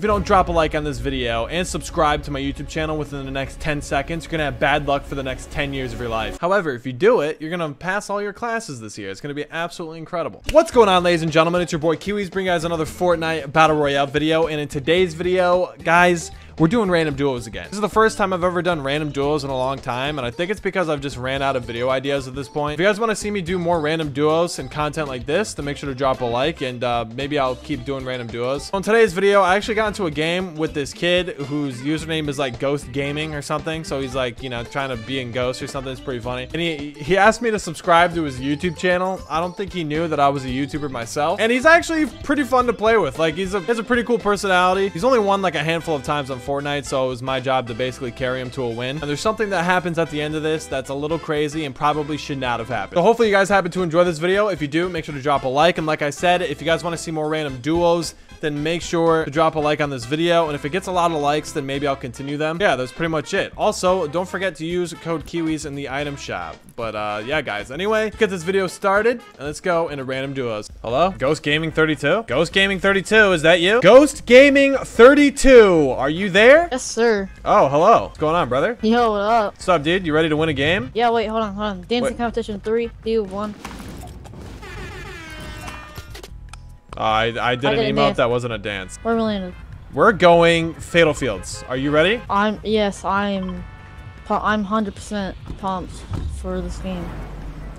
If you don't drop a like on this video and subscribe to my YouTube channel within the next 10 seconds, you're gonna have bad luck for the next 10 years of your life. However, if you do it, you're gonna pass all your classes this year. It's gonna be absolutely incredible. What's going on, ladies and gentlemen? It's your boy Kiwiz bringing you guys another Fortnite Battle Royale video. And in today's video, guys, we're doing random duos again. This is the first time I've ever done random duos in a long time, and I think it's because I've just ran out of video ideas at this point. If you guys want to see me do more random duos and content like this, then make sure to drop a like, and uh, maybe I'll keep doing random duos. On today's video, I actually got into a game with this kid whose username is like Ghost Gaming or something, so he's like, you know, trying to be in Ghost or something. It's pretty funny. And he, he asked me to subscribe to his YouTube channel. I don't think he knew that I was a YouTuber myself, and he's actually pretty fun to play with. Like, he's a, has a pretty cool personality. He's only won like a handful of times on Fortnite, so it was my job to basically carry him to a win. And there's something that happens at the end of this that's a little crazy and probably should not have happened. So hopefully you guys happen to enjoy this video. If you do, make sure to drop a like. And like I said, if you guys want to see more random duos, then make sure to drop a like on this video. And if it gets a lot of likes, then maybe I'll continue them. Yeah, that's pretty much it. Also, don't forget to use code KIWIZ in the item shop. But uh, yeah, guys, anyway, get this video started and let's go into random duos. Hello? Ghost Gaming 32? Ghost Gaming 32, is that you? Ghost Gaming 32, are you there? Yes, sir. Oh, hello. What's going on, brother? Yo, what up? What's up, dude? You ready to win a game? Yeah, wait, hold on, hold on. Dancing Wait. competition, three, two, one. Uh, I, I did I an did a emote dance. that wasn't a dance. Where we landed? We're going Fatal Fields. Are you ready? I'm, yes, I'm, I'm 100% pumped for this game.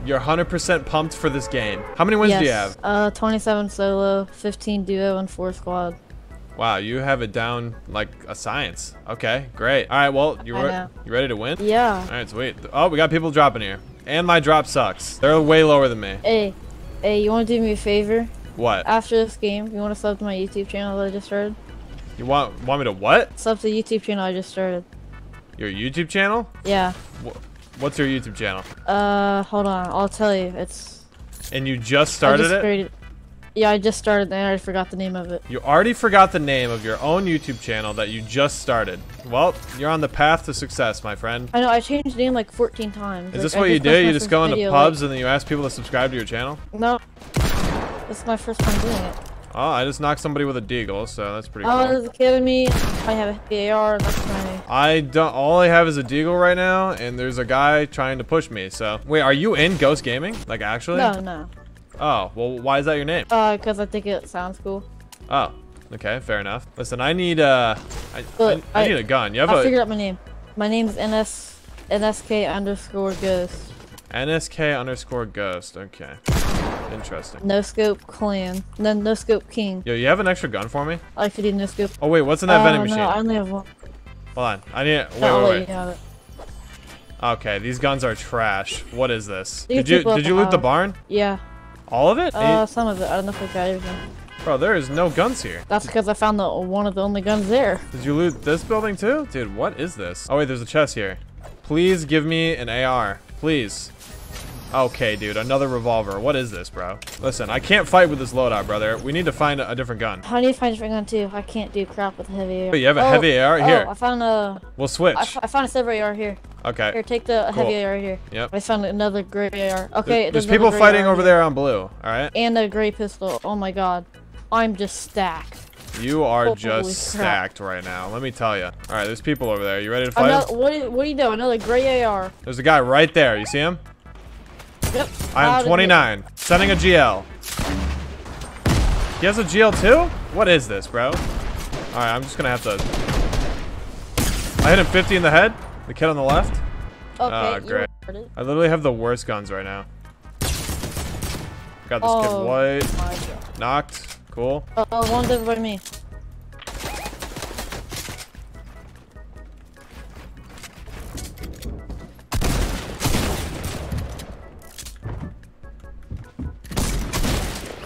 You're 100% pumped for this game. How many wins yes. do you have? Uh, 27 solo, 15 duo, and 4 squad. Wow, you have it down like a science. Okay, great. All right, well, you re you ready to win? Yeah. All right, sweet. Oh, we got people dropping here. And my drop sucks. They're way lower than me. Hey, hey, you want to do me a favor? What? After this game, you want to sub to my YouTube channel that I just started? You want want me to what? Sub to the YouTube channel I just started. Your YouTube channel? Yeah. Wh- What's your YouTube channel? Uh, hold on, I'll tell you. It's. And you just I started just it? Yeah, I just started and I already forgot the name of it. You already forgot the name of your own YouTube channel that you just started. Well, you're on the path to success, my friend. I know, I changed the name like 14 times. Is Like, this I what you do? You just go into video, pubs and then you ask people to subscribe to your channel? No. This is my first time doing it. Oh, I just knocked somebody with a deagle, so that's pretty Oh, cool. a kid me. I have a AR. That's my. I don't. All I have is a deagle right now, and there's a guy trying to push me. So wait, are you in Ghost Gaming? Like actually? No, no. Oh, well, why is that your name? Uh, because I think it sounds cool. Oh, okay, fair enough. Listen, I need uh, I, Look, I I- need a gun. You have I a figured out my name. My name is NS NSK underscore ghost. NSK underscore Ghost. Okay, interesting. No scope clan. No, no scope king. Yo, you have an extra gun for me? I to do no scope. Oh wait, what's in that uh, vending no, machine? I only have one. Hold on, I need. Wait, No, wait, wait. it. Okay, these guns are trash. What is this? These Did you did you loot the barn? Yeah. All of it? Uh, some of it. I don't know if I got everything. Bro, there is no guns here. That's because I found the one of the only guns there. Did you loot this building too? Dude, what is this? Oh wait, there's a chest here. Please give me an AR. Please. Okay, dude, another revolver. What is this, bro? Listen, I can't fight with this loadout, brother. We need to find a, a different gun. I need to find a different gun too. I can't do crap with a heavy AR. Wait, you have a Oh, heavy AR? Here. oh. I found a. We'll switch. I found a silver AR here. Okay. Here, take the Cool. heavy AR here. Yep. I found another gray AR. Okay, There's another people fighting over here. there on blue. All right. And a gray pistol. Oh my god. I'm just stacked. You are Holy just crap. stacked right now. Let me tell you. All right, there's people over there. You ready to fight? Another, what, do- what do you do? Another gray AR. There's a guy right there. You see him? Yep. I'm did 29. Sending a GL. He has a GL too? What is this, bro? Alright, I'm just gonna have to... I hit him 50 in the head. The kid on the left. Okay, Ah, great. I literally have the worst guns right now. Got this Oh. kid white. Knocked. Cool. Uh, one's over by me.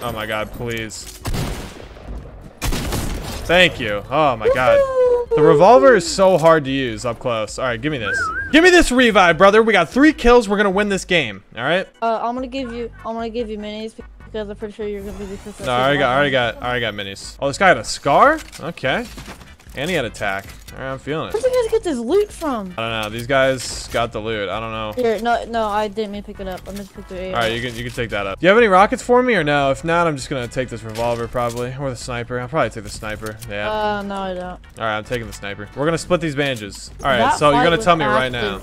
Oh my god, please. Thank you. Oh my god. The revolver is so hard to use up close. Alright, give me this. Give me this revive, brother. We got three kills. We're gonna win this game. Alright? Uh, I'm gonna give you. I'm gonna give you minis because I'm pretty sure you're gonna be the first. No, I already got, I already got, I already got minis. Oh, this guy had a scar? Okay. And he had attack. Right, I'm feeling it. Where'd you guys get this loot from? I don't know. These guys got the loot. I don't know. Here, no, no, I didn't mean to pick it up. I meant to pick the AR. All right, you can you can take that up. Do you have any rockets for me or no? If not, I'm just gonna take this revolver probably, or the sniper. I'll probably take the sniper. Yeah. Uh, no, I don't. All right, I'm taking the sniper. We're gonna split these bandages. All right, That so you're gonna tell me right now.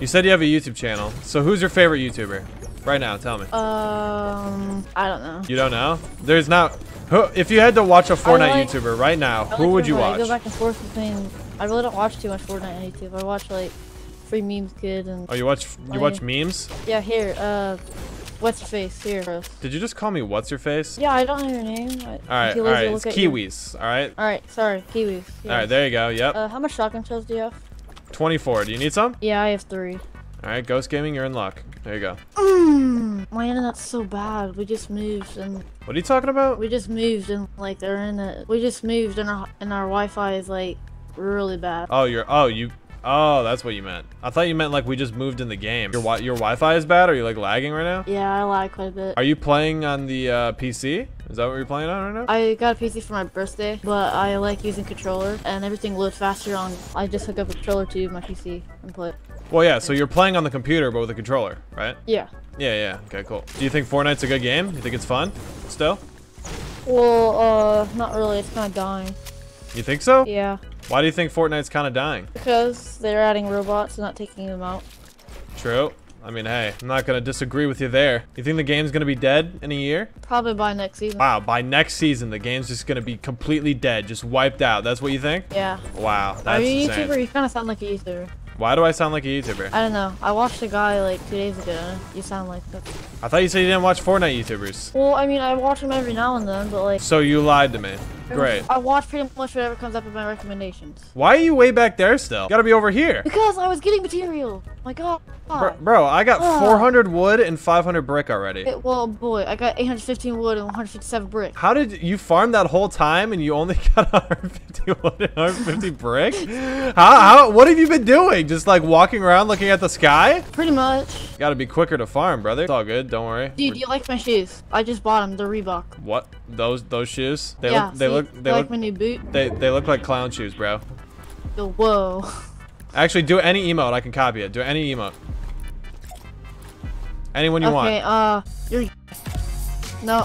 You said you have a YouTube channel. So who's your favorite YouTuber? Right now, tell me. Um, I don't know. You don't know? There's not. If you had to watch a Fortnite like- YouTuber right now, I who would you watch? I go back and forth between. I really don't watch too much Fortnite on YouTube. I watch like Free Memes Kid and Oh, you watch you watch memes? yeah. Here, uh, what's your face? Here. Did you just call me what's your face? Yeah, I don't know your name. All right, all right. It's Kiwiz. All right. All right, sorry, Kiwiz. All right, there you go. Yep. Uh, how much shotgun shells do you have? 24. Do you need some? Yeah, I have three. All right, Ghost Gaming, you're in luck. There you go. Mm, my internet's so bad. We just moved and What are you talking about? we just moved and like they're in it. We just moved and our and our Wi-Fi is like really bad. Oh, you're. Oh, you. Oh, that's what you meant. I thought you meant like we just moved in the game. Your wi your Wi-Fi is bad. Are you like lagging right now? Yeah, I lag quite a bit. Are you playing on the uh, PC? Is that what you're playing on right now? I got a PC for my birthday, but I like using controller and everything loads faster on. I just hook up a controller to my PC and play. Well, yeah. So you're playing on the computer, but with a controller, right? Yeah. Yeah, yeah. Okay, cool. Do you think Fortnite's a good game? You think it's fun? Still? Well, uh, not really. It's kind of dying. You think so? Yeah, Why do you think Fortnite's kind of dying? because they're adding robots and not taking them out. True. I mean, hey, I'm not gonna disagree with you there. You think the game's gonna be dead in a year? Probably by next season. Wow, by next season, the game's just gonna be completely dead, just wiped out. That's what you think? Yeah. Wow, Are you a. YouTuber? You kind of sound like a YouTuber. Why do I sound like a YouTuber? I don't know. I watched a guy like two days ago. You sound like that. I thought you said you didn't watch Fortnite YouTubers. Well, I mean, I watch them every now and then, but like, So you lied to me. Great. I watch pretty much whatever comes up in my recommendations. Why are you way back there still? You gotta be over here. Because I was getting material. My God. Bro, bro, I got Ah. 400 wood and 500 brick already. It- well, boy, I got 815 wood and 157 brick. How did you farm that whole time and you only got 150 wood and 150 brick? How, how, what have you been doing? Just like walking around looking at the sky? Pretty much. Gotta be quicker to farm, brother. It's all good, don't worry. Dude, you like my shoes? I just bought them. They're Reebok. What? Those those shoes? They yeah. look they? Look they You look like my new boot? they, they look like clown shoes, bro. Yo, whoa. Actually, do any emote. I can copy it. Do any emote. Anyone you okay, want. Okay. Uh, you're. No.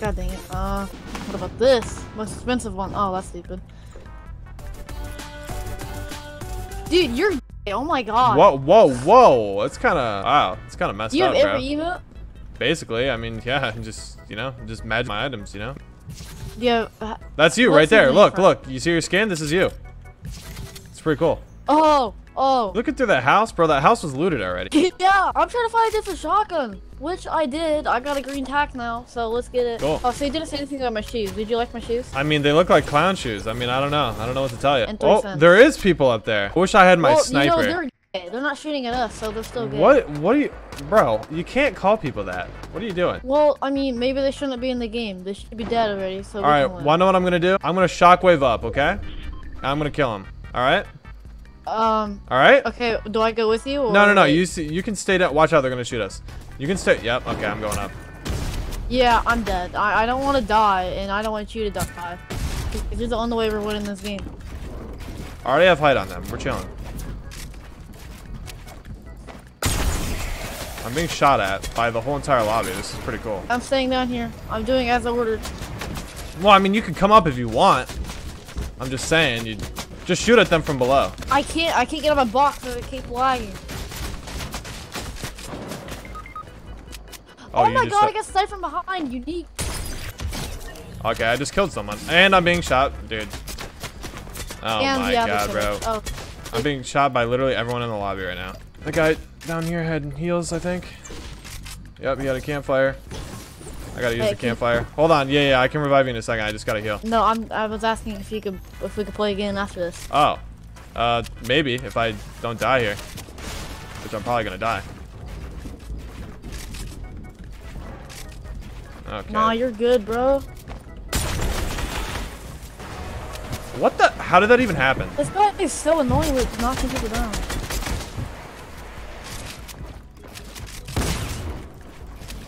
God dang it. Uh, what about this? Most expensive one. Oh, that's stupid. Dude, you're. Oh my god. Whoa, whoa, whoa! It's kind of wow. It's kind of messed Do you have up, bro. every emote? Basically, I mean, yeah, just you know, just magic my items, you know. Do you have. Uh, That's you right there. Look, look. You see your skin? This is you. It's pretty cool. oh, oh. Looking through that house, bro. That house was looted already. yeah, I'm trying to find a different shotgun, which I did. I got a green tack now, so let's get it. Cool. Oh, so you didn't say anything about my shoes. Did you like my shoes? I mean, they look like clown shoes. I mean, I don't know. I don't know what to tell you. Oh, cents. there is people up there. I wish I had my well, sniper. you know, they're gay. They're not shooting at us, so they're still good. What? What are you, bro? You can't call people that. What are you doing? Well, I mean, maybe they shouldn't be in the game. They should be dead already, so All right, can know what I'm gonna do? I'm gonna shockwave up. Okay. I'm gonna kill him. All right. Um, All right. okay, do I go with you? Or No, no, no. You see, you can stay down. Watch out. They're gonna shoot us. You can stay. Yep. Okay. I'm going up. Yeah, I'm dead. I, I don't want to die, and I don't want you to die. This is the only way we're winning this game. I already have height on them. We're chilling. I'm being shot at by the whole entire lobby. This is pretty cool. I'm staying down here. I'm doing as I ordered. Well, I mean, you can come up if you want. I'm just saying, you just shoot at them from below. I can't. I can't get on my box because it keeps lagging. Oh, oh, you my god! I got sniped from behind. Unique. Okay, I just killed someone, and I'm being shot, dude. Oh and my god, bro. Oh, I'm being shot by literally everyone in the lobby right now. The guy down here had heals, I think. Yep, he had a campfire. I gotta use Hey, the campfire. Hold on, yeah, yeah, I can revive you in a second. I just gotta heal. no, I'm. I was asking if you could, if we could play again after this. Oh, uh, maybe if I don't die here, which I'm probably gonna die. Okay. Nah, you're good, bro. What the? How did that even happen? This guy is so annoying with knocking people down.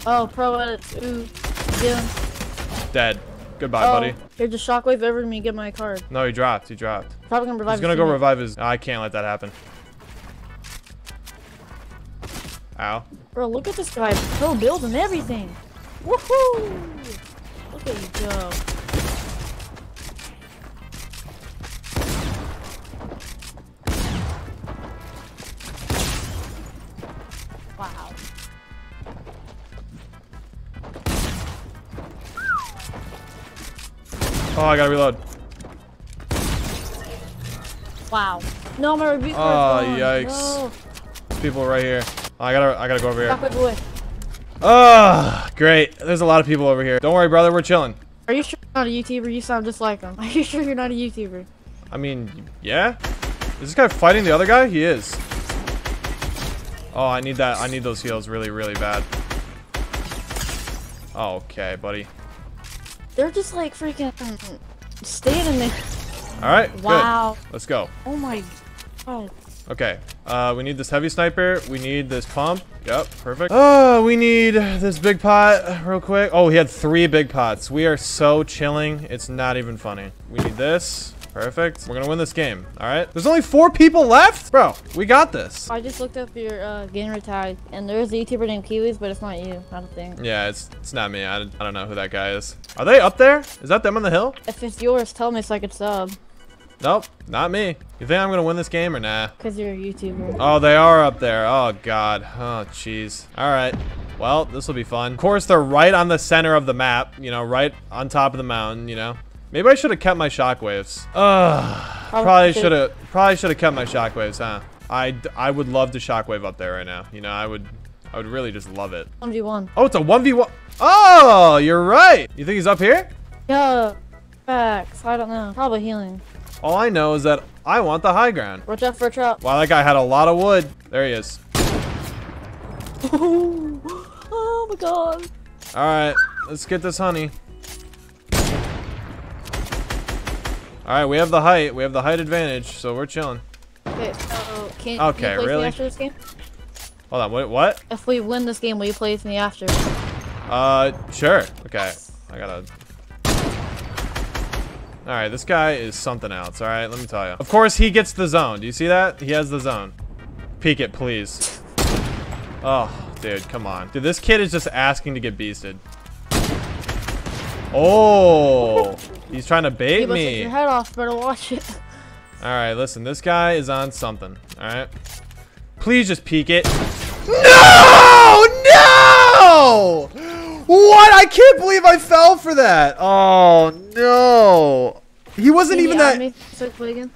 Oh, pro edits. Ooh. Dead. Goodbye, oh, buddy. Here, just shockwave over to me. Get my card. No, he dropped. He dropped. Probably gonna revive. He's gonna go teammate. revive his. I can't let that happen. Ow. Bro, look at this guy. Pro build and everything. Woohoo! Look at you go. Oh, I gotta reload. Wow. No, my review Oh, gone. yikes. No. People right here. Oh, I gotta, I gotta go over here. Oh, great. There's a lot of people over here. Don't worry, brother. We're chilling. Are you sure you're not a YouTuber? You sound just like him. Are you sure you're not a YouTuber? I mean, yeah. Is this guy fighting the other guy? He is. Oh, I need that. I need those heals really, really bad. Oh, okay, buddy. They're just like freaking standing there. All right. Wow. Good. Let's go. Oh my god. Okay. Uh, we need this heavy sniper. We need this pump. Yep, perfect. Oh, we need this big pot real quick. Oh, he had three big pots. We are so chilling. It's not even funny. We need this. Perfect. We're gonna win this game. All right. There's only four people left, bro. We got this. I just looked up your uh, gamer tag, and there's a YouTuber named Kiwiz, but it's not you. I don't think. Yeah, it's it's not me. I, I don't know who that guy is. Are they up there? Is that them on the hill? If it's yours, tell me so I could sub. Nope, not me. You think I'm gonna win this game or nah? Cause you're a YouTuber. Oh, they are up there. Oh god. Oh jeez. All right. Well, this will be fun. Of course, they're right on the center of the map. You know, right on top of the mountain. You know. Maybe I should have kept my shockwaves. Ugh. Probably should have. Probably should have kept my shockwaves, huh? I I would love to shockwave up there right now. You know, I would. I would really just love it. 1v1. Oh, it's a one v one. Oh, you're right. You think he's up here? Yeah. Facts. I don't know. Probably healing. All I know is that I want the high ground. Watch out for a trap. Wow, that guy had a lot of wood. There he is. oh my god. All right, let's get this honey. All right, we have the height. We have the height advantage, so we're chilling. Okay, so can, Okay, can you play really? me after this game? Hold on, wait, what? If we win this game, will you play with me after? Uh, sure. Okay, I gotta. All right, this guy is something else. All right, let me tell you. Of course, he gets the zone. Do you see that? He has the zone. Peek it, please. Oh, dude, come on. Dude, this kid is just asking to get beasted. Oh, he's trying to bait You must take me. your head off. Better watch it. All right, listen, this guy is on something. All right, please just peek it. No, no! What? I can't believe I fell for that. Oh no, he wasn't Can even that. me so we can play again?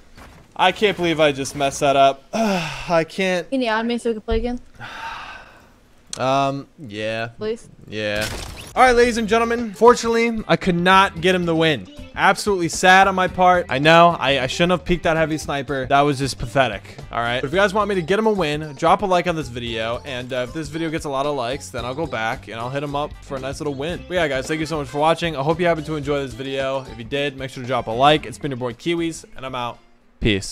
I can't believe I just messed that up. I can't. Can you add me so we can play again, Um, yeah, please? yeah. All right, ladies and gentlemen. Fortunately, I could not get him the win. Absolutely sad on my part. I know. I, I shouldn't have peeked that heavy sniper. That was just pathetic. All right. But if you guys want me to get him a win, drop a like on this video. And uh, if this video gets a lot of likes, then I'll go back and I'll hit him up for a nice little win. But yeah, guys, thank you so much for watching. I hope you happen to enjoy this video. If you did, make sure to drop a like. It's been your boy Kiwiz, and I'm out. Peace.